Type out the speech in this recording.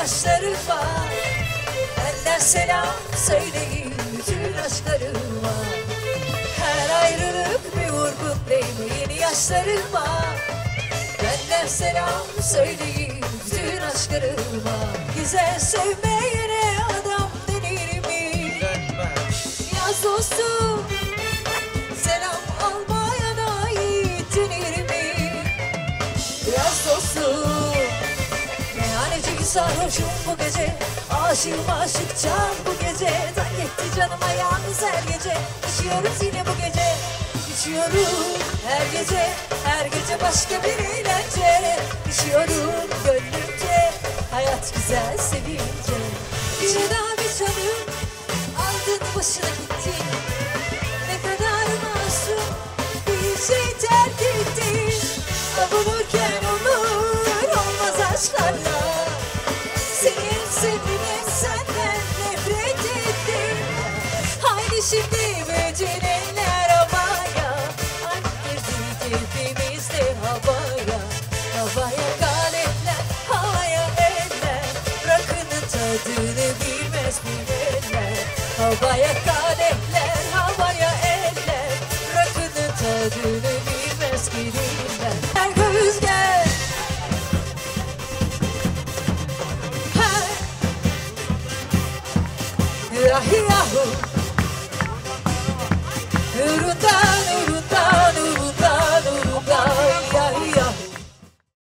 yaşlarıma Benden selam söyleyin bütün aşklarıma Her ayrılık bir vurgun değil mi? Yeni yaşlarıma Benden selam söyleyin bütün aşklarıma Güzel sevmeyene adam denir mi? Yaz dostum Selam almayana yiğit denir mi? Yaz dostum Meyhaneci sarhoşum bu gece Aşığım aşık can bu gece. Tak etti canıma yalnız her gece. İçiyoruz yine bu gece İçiyorum her gece. Her gece başka bir eğlence. İçiyorum gönlümce Hayat güzel sevince. Bir daha bir canım Aldın başına gittin Ne kadar masum Bir şey terk ettin. Savunurken Sevginin senden nefret ettim. Haydi şimdi bütün eller havaya Hani girdik havaya. Havaya kalemler, havaya eller Rakının tadını bilmez bilenler. Havaya kalemler, havaya eller Rakının tadını bilmez bilenler Yahoo!